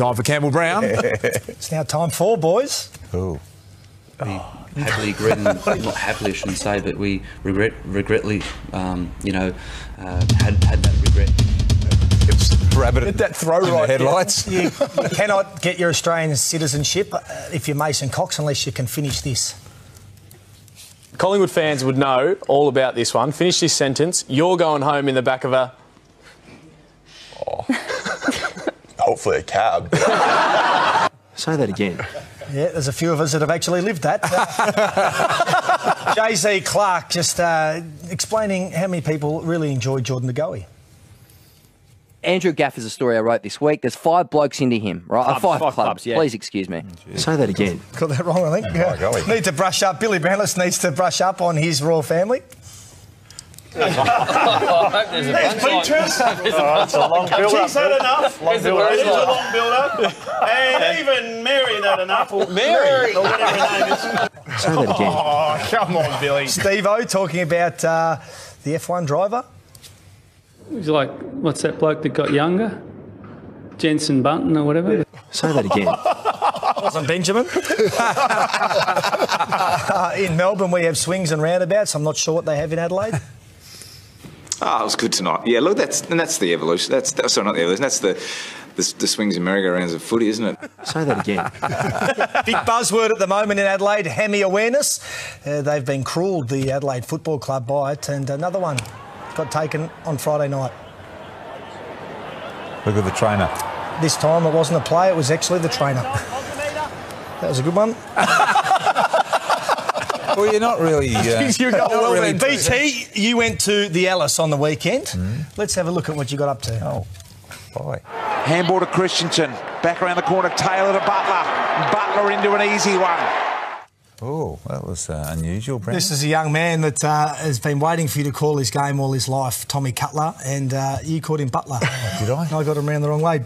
Time for Campbell Brown. It's now time for boys. Ooh. happily regretting, not happily I shouldn't say, but we regret, regretly, um, you know, uh, had had that regret. It's rabbit Get that throw right. there. headlights. You, you cannot get your Australian citizenship uh, if you're Mason Cox unless you can finish this. Collingwood fans would know all about this one. Finish this sentence. You're going home in the back of a. Hopefully a cab. Say that again. Yeah, there's a few of us that have actually lived that. Jay Z Clark just uh, explaining how many people really enjoy Jordan De Goey. Andrew Gaff is a story I wrote this week. There's five blokes into him, right? Uh, Clubs, five, five clubs. clubs, yeah. Please excuse me. Say that again. Got that wrong, I think. Yeah. golly. Need to brush up. Billy Brownless needs to brush up on his royal family. There's Beatrice. That's a long build up. She's had enough. Long build It is a long build up. And even Mary had enough. Or Mary. Or whatever her name is. Say that again. Oh, come on, Billy. Steve O talking about uh, the F1 driver. He's like, what's that bloke that got younger? Jenson Button or whatever. Say that again. Wasn't Benjamin. Uh, in Melbourne, we have swings and roundabouts. I'm not sure what they have in Adelaide. Oh, it was good tonight. Yeah, look, that's and that's the evolution. That's, that's sorry, not the evolution. That's the the, the swings and merry-go-rounds of footy, isn't it? Say that again. Big buzzword at the moment in Adelaide, hemi awareness. Uh, they've been cruelled, the Adelaide Football Club, by it. And another one got taken on Friday night. Look at the trainer. This time it wasn't a play, it was actually the trainer. That was a good one. Well, you're not really. Uh, you not really BT, you went to the Ellis on the weekend. Let's have a look at what you got up to. Oh, boy. Handball to Christensen. Back around the corner. Taylor to Butler. Butler into an easy one. Oh, that was uh, unusual, Brent. This is a young man that uh, has been waiting for you to call his game all his life, Tommy Cutler, and uh, you called him Butler. Did I? I got him round the wrong way.